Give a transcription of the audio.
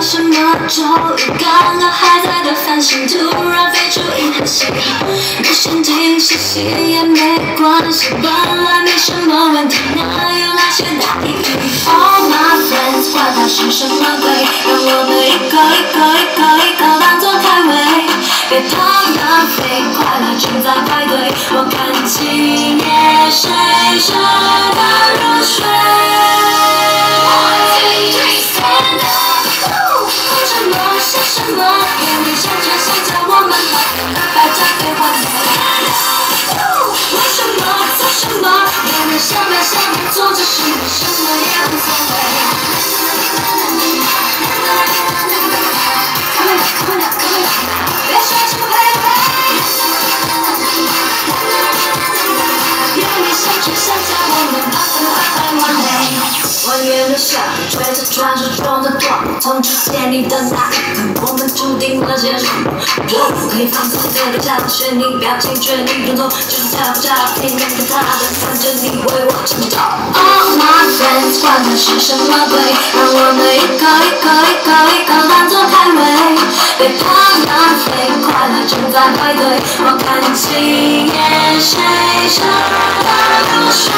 什么？咒语，刚刚还在的繁星突然飞出银河系，不先进细细也没关系，本来没什么问题，哪有那些大意？义？All my friends，管他是什么鬼，让我们一个一个一个一个当作开胃，别怕浪费，快乐正在排队，我看今夜谁下，吹着传说中的风，从遇见你的那一刻，我们注定了结束。我不可以放纵这个教训你，表情绝你动作就是跳不跳，天天跟他的看着你为我挣扎。管它是什么鬼，让我们一口一口一口一口当作开胃，别怕浪费，快乐正在排队，我看今夜谁唱的歌。